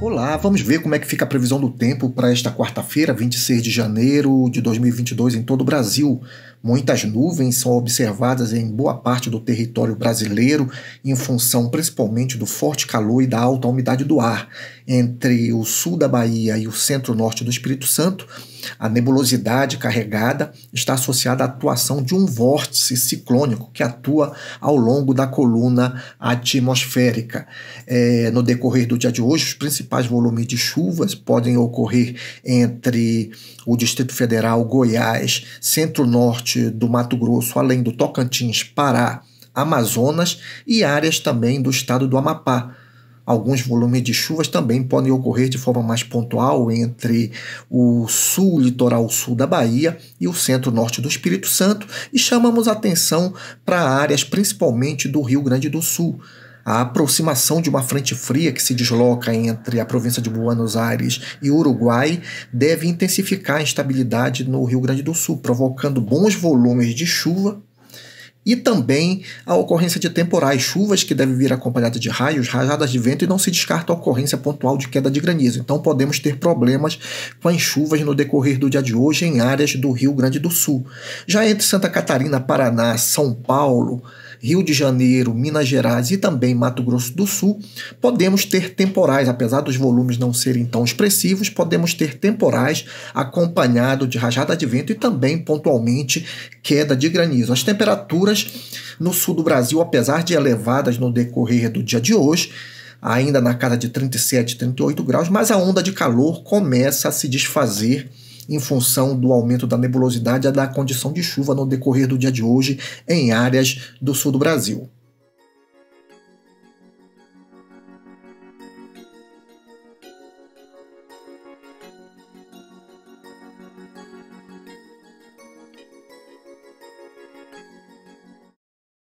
Olá, vamos ver como é que fica a previsão do tempo para esta quarta-feira, 26 de janeiro de 2022 em todo o Brasil. Muitas nuvens são observadas em boa parte do território brasileiro, em função principalmente do forte calor e da alta umidade do ar. Entre o sul da Bahia e o centro-norte do Espírito Santo, a nebulosidade carregada está associada à atuação de um vórtice ciclônico que atua ao longo da coluna atmosférica. É, no decorrer do dia de hoje, os principais volumes de chuvas podem ocorrer entre o Distrito Federal, Goiás, centro-norte do Mato Grosso, além do Tocantins, Pará, Amazonas e áreas também do estado do Amapá. Alguns volumes de chuvas também podem ocorrer de forma mais pontual entre o sul, litoral sul da Bahia e o centro-norte do Espírito Santo, e chamamos atenção para áreas principalmente do Rio Grande do Sul. A aproximação de uma frente fria que se desloca entre a província de Buenos Aires e Uruguai deve intensificar a instabilidade no Rio Grande do Sul, provocando bons volumes de chuva e também a ocorrência de temporais, chuvas que devem vir acompanhadas de raios, rajadas de vento e não se descarta a ocorrência pontual de queda de granizo. Então podemos ter problemas com as chuvas no decorrer do dia de hoje em áreas do Rio Grande do Sul. Já entre Santa Catarina, Paraná, São Paulo, Rio de Janeiro, Minas Gerais e também Mato Grosso do Sul, podemos ter temporais, apesar dos volumes não serem tão expressivos, podemos ter temporais acompanhado de rajada de vento e também pontualmente queda de granizo. As temperaturas no sul do Brasil, apesar de elevadas no decorrer do dia de hoje, ainda na casa de 37, 38 graus, mas a onda de calor começa a se desfazer em função do aumento da nebulosidade e da condição de chuva no decorrer do dia de hoje em áreas do sul do Brasil.